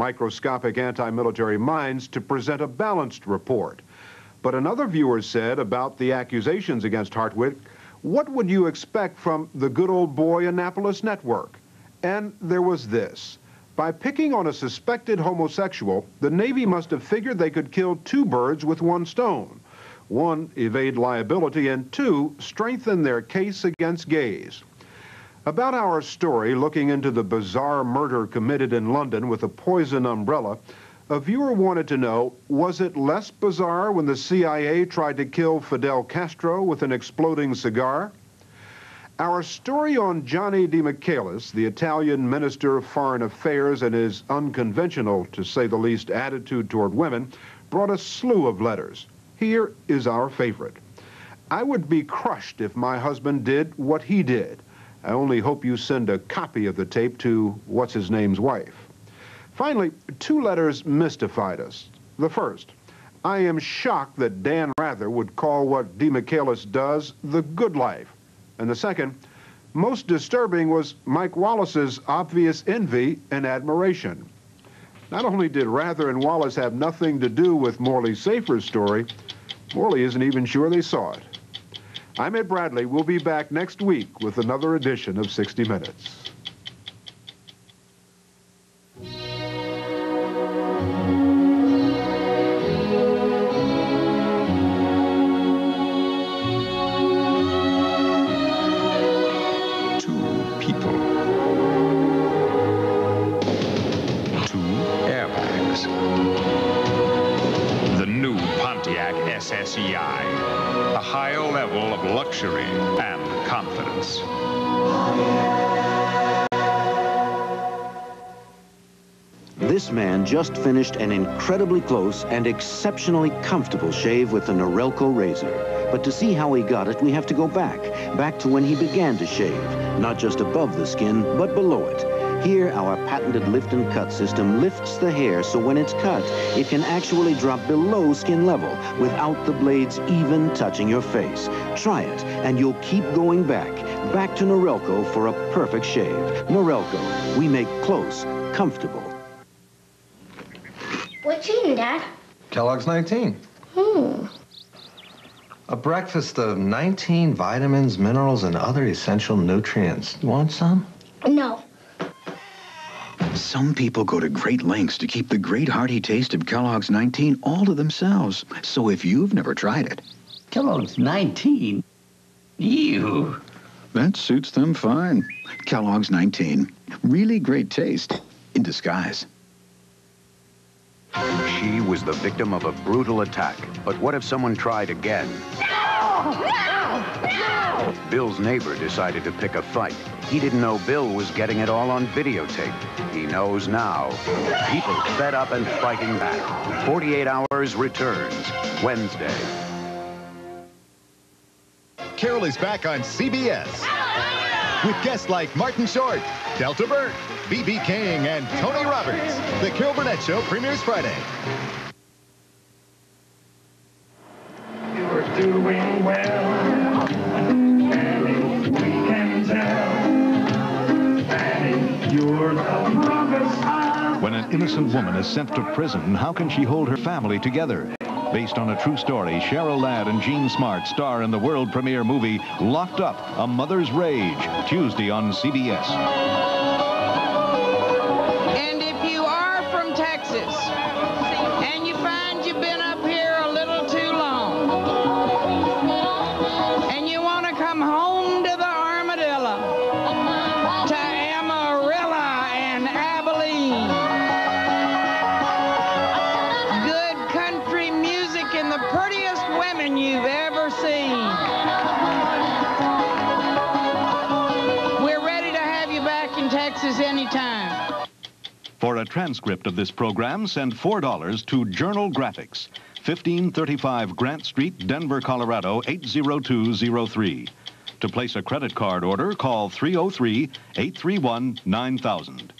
microscopic anti-military minds to present a balanced report. But another viewer said about the accusations against Hartwig, what would you expect from the good old boy Annapolis Network? And there was this. By picking on a suspected homosexual, the Navy must have figured they could kill two birds with one stone. One, evade liability, and two, strengthen their case against gays. About our story looking into the bizarre murder committed in London with a poison umbrella, a viewer wanted to know, was it less bizarre when the CIA tried to kill Fidel Castro with an exploding cigar? Our story on Gianni DeMichelis, the Italian Minister of Foreign Affairs, and his unconventional, to say the least, attitude toward women, brought a slew of letters. Here is our favorite. I would be crushed if my husband did what he did. I only hope you send a copy of the tape to what's-his-name's wife. Finally, two letters mystified us. The first, I am shocked that Dan Rather would call what DeMichelis does the good life. And the second, most disturbing was Mike Wallace's obvious envy and admiration. Not only did Rather and Wallace have nothing to do with Morley Safer's story, Morley isn't even sure they saw it. I'm Ed Bradley. We'll be back next week with another edition of 60 Minutes. SSEI, a higher level of luxury and confidence. This man just finished an incredibly close and exceptionally comfortable shave with the Norelco razor. But to see how he got it, we have to go back, back to when he began to shave, not just above the skin, but below it. Here, our patented lift and cut system lifts the hair so when it's cut, it can actually drop below skin level without the blades even touching your face. Try it, and you'll keep going back, back to Norelco for a perfect shave. Norelco, we make close, comfortable. What you eating, Dad? Kellogg's 19. Hmm. A breakfast of 19 vitamins, minerals, and other essential nutrients. You want some? No. Some people go to great lengths to keep the great hearty taste of Kellogg's 19 all to themselves. So if you've never tried it... Kellogg's 19? Ew. That suits them fine. Kellogg's 19. Really great taste in disguise. She was the victim of a brutal attack. But what if someone tried again? Bill's neighbor decided to pick a fight. He didn't know Bill was getting it all on videotape. He knows now. People fed up and fighting back. 48 Hours returns Wednesday. Carol is back on CBS. With guests like Martin Short, Delta Burke, B.B. King, and Tony Roberts. The Carol Burnett Show premieres Friday. When an innocent woman is sent to prison, how can she hold her family together? Based on a true story, Cheryl Ladd and Jean Smart star in the world premiere movie Locked Up, A Mother's Rage, Tuesday on CBS. Texas anytime. For a transcript of this program, send $4 to Journal Graphics, 1535 Grant Street, Denver, Colorado, 80203. To place a credit card order, call 303 831 9000.